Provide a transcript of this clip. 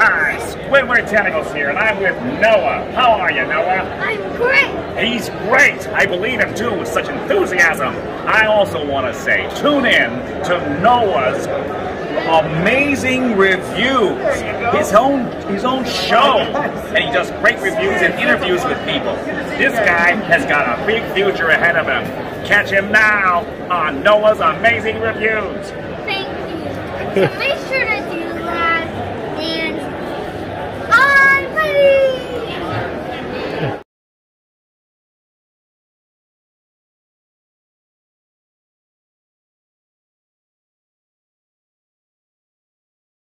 Hi, Squidward Tentacles here, and I'm with Noah. How are you, Noah? I'm great. He's great. I believe him too with such enthusiasm. I also want to say, tune in to Noah's amazing reviews. His own his own show, and he does great reviews and interviews with people. This guy has got a big future ahead of him. Catch him now on Noah's Amazing Reviews. Thank you.